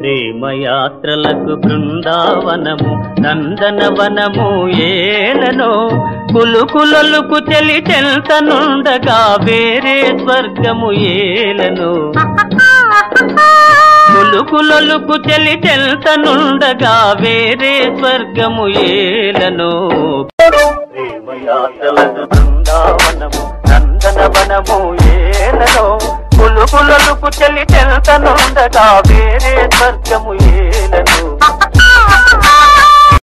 ప్రేమయాత్రలకు బృందావనము నందనవనము ఏలనో కులుకులలుకు తెలి చెల్తనుండగా వేరే స్వర్గము ఏలను. కులుకులలుకు తెలి చెల్తనుండగా వేరే స్వర్గము ఏలను. ప్రేమయాత్రలకు బృందావనము నందనవనము ఏలనో కులుకులలుకు చెలి చెల్తనుండగా వేరే స్వర్గము